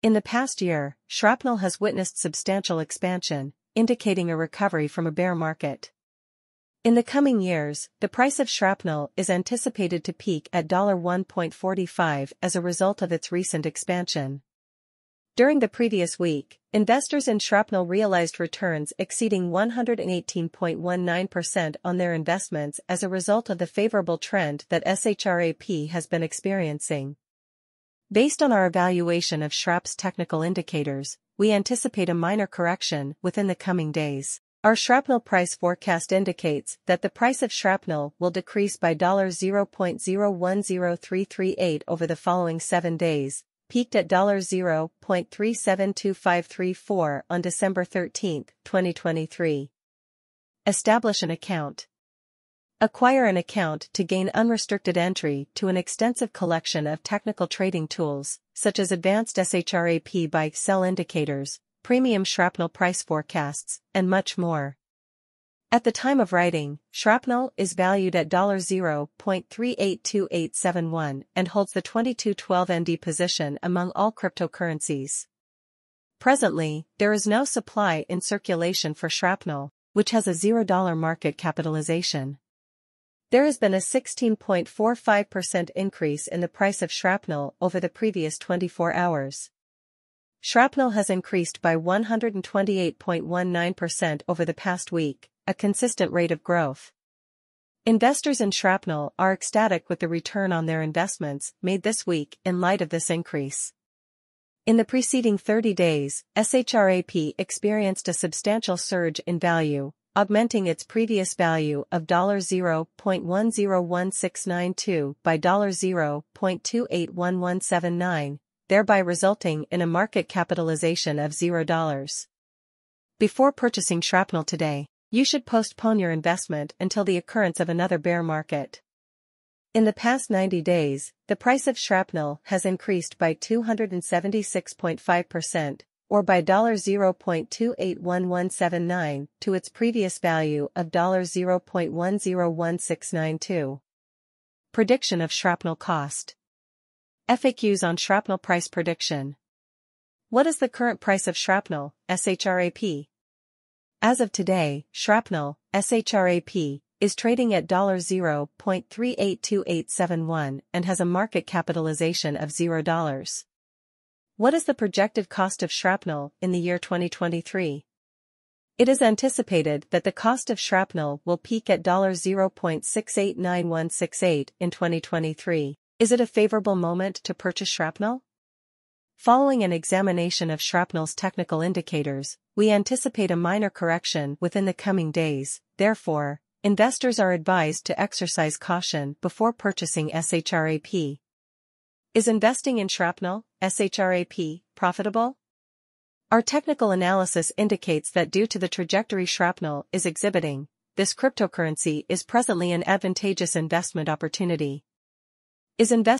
In the past year, shrapnel has witnessed substantial expansion, indicating a recovery from a bear market. In the coming years, the price of shrapnel is anticipated to peak at $1.45 as a result of its recent expansion. During the previous week, investors in shrapnel realized returns exceeding 118.19% on their investments as a result of the favorable trend that SHRAP has been experiencing. Based on our evaluation of SHRAP's technical indicators, we anticipate a minor correction within the coming days. Our shrapnel price forecast indicates that the price of shrapnel will decrease by $0.010338 over the following seven days, peaked at $0.372534 on December 13, 2023. Establish an account. Acquire an account to gain unrestricted entry to an extensive collection of technical trading tools, such as advanced SHRAP buy sell indicators, premium shrapnel price forecasts, and much more. At the time of writing, shrapnel is valued at $0.382871 and holds the 2212 ND position among all cryptocurrencies. Presently, there is no supply in circulation for shrapnel, which has a $0 market capitalization. There has been a 16.45% increase in the price of shrapnel over the previous 24 hours. Shrapnel has increased by 128.19% over the past week, a consistent rate of growth. Investors in shrapnel are ecstatic with the return on their investments made this week in light of this increase. In the preceding 30 days, SHRAP experienced a substantial surge in value, augmenting its previous value of $0.101692 by $0.281179, thereby resulting in a market capitalization of $0. Before purchasing shrapnel today, you should postpone your investment until the occurrence of another bear market. In the past 90 days, the price of shrapnel has increased by 276.5%, or by $0.281179 to its previous value of $0.101692. Prediction of shrapnel cost. FAQs on shrapnel price prediction. What is the current price of shrapnel, SHRAP? As of today, shrapnel, SHRAP, is trading at $0.382871 and has a market capitalization of $0. What is the projected cost of shrapnel in the year 2023? It is anticipated that the cost of shrapnel will peak at $0.689168 in 2023. Is it a favorable moment to purchase shrapnel? Following an examination of shrapnel's technical indicators, we anticipate a minor correction within the coming days, therefore, investors are advised to exercise caution before purchasing SHRAP. Is investing in shrapnel, SHRAP, profitable? Our technical analysis indicates that due to the trajectory shrapnel is exhibiting, this cryptocurrency is presently an advantageous investment opportunity. Is investing